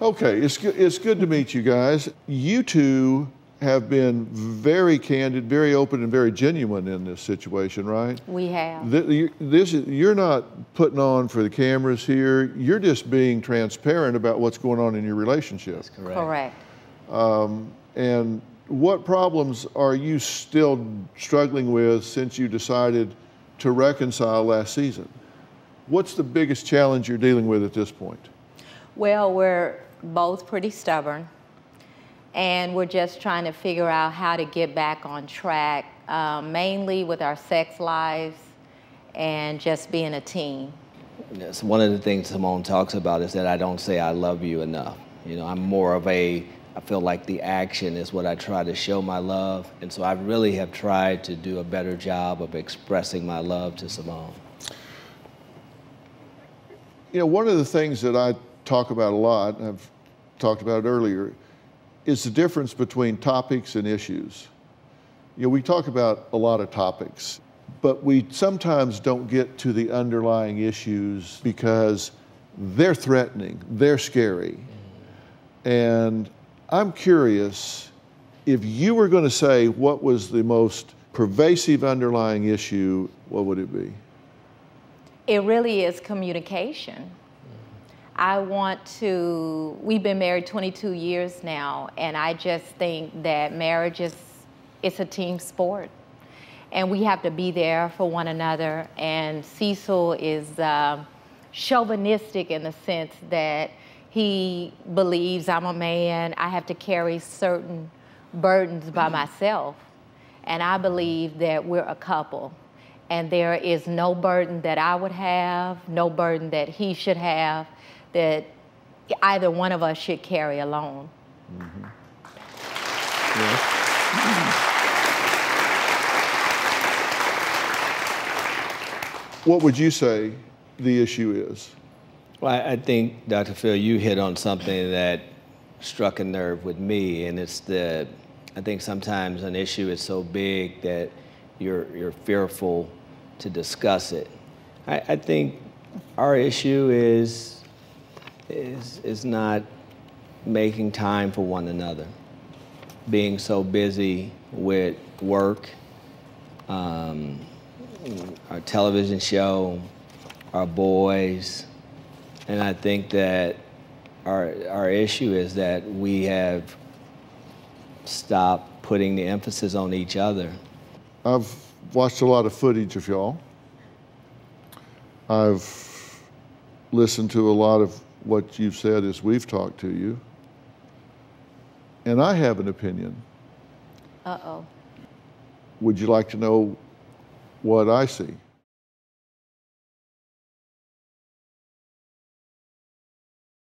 Okay, it's good, it's good to meet you guys. You two have been very candid, very open, and very genuine in this situation, right? We have. Th- you- This is, you're not putting on for the cameras here. You're just being transparent about what's going on in your relationship. Correct. Um, and what problems are you still struggling with since you decided to reconcile last season? What's the biggest challenge you're dealing with at this point? Well, we're both pretty stubborn, and we're just trying to figure out how to get back on track, um, mainly with our sex lives and just being a team. Yes, one of the things Simone talks about is that I don't say I love you enough. You know, I'm more of a, I feel like the action is what I try to show my love. And so I really have tried to do a better job of expressing my love to Simone. You know, one of the things that I talk about a lot, I've talked about it earlier, is the difference between topics and issues. You know, we talk about a lot of topics, but we sometimes don't get to the underlying issues because they're threatening, they're scary. And I'm curious if you were going to say what was the most pervasive underlying issue, what would it be? It really is communication. I want to, we've been married 22 years now, and I just think that marriage is, it's a team sport. And we have to be there for one another. And Cecil is uh, chauvinistic in the sense that he believes I'm a man, I have to carry certain burdens by myself. And I believe that we're a couple. And there is no burden that I would have, no burden that he should have, that either one of us should carry alone. Mm-hmm. What would you say the issue is? Well, I I think, Dr. Phil, you hit on something that struck a nerve with me, and it's the, I think sometimes an issue is so big that you're, you're fearful to discuss it. I, I think our issue is, is, is not making time for one another, being so busy with work, um, our television show, our boys, and I think that our, our issue is that we have stopped putting the emphasis on each other. I've watched a lot of footage of y'all. I've listened to a lot of what you've said as we've talked to you. And I have an opinion. Uh oh. Would you like to know what I see?